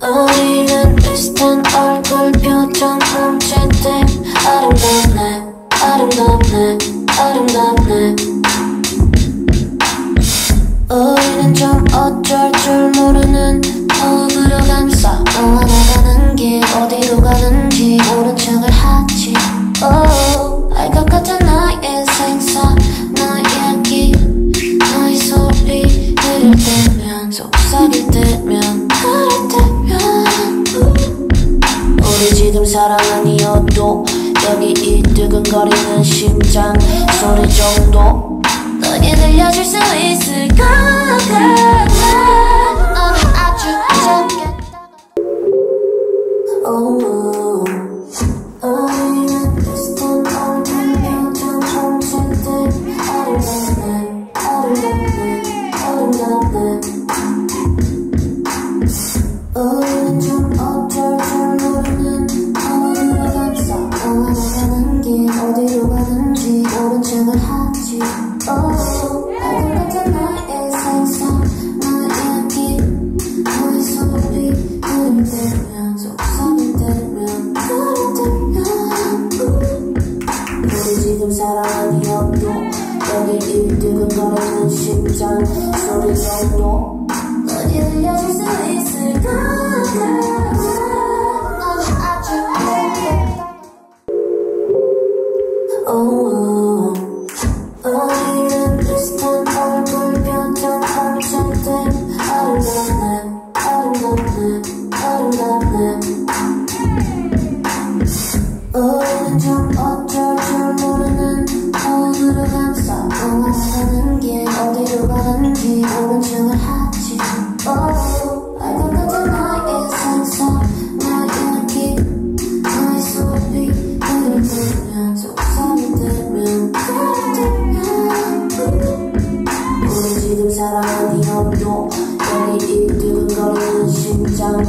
우리는 비슷한 얼굴 표정 때 아름답네 아름답네 아름답네. 우리는 좀 어쩔 줄 모르는 그럴 때면 우리 지금 사랑 아니어도 여기 이 뜨근거리는 심장 소리 정도 너게 들려줄 수 있을 것 같아 너는 아주 작게 Oh, 가는 길 어디로 가는지 모른 척을 하지. Oh, 같은 나의 생사 나의 이야기 너의 소리 들을 때면 속삭일 때면 그럴 때면. 우리 지금 사랑 아니어도 여기 이 뜨근거리는 심장 소리 정도 우리는 좀 어쩔 줄 모르는 호흡으로 감싸 나가는 길 어디로 가는지 모른 척을 하지. Oh, 알것 같은 나의 생사 나의 이야기 너의 소리 속삭일 때면 그럴 때면. 우리 지금 사랑 아니어도 여기 이 뜨근거리는 심장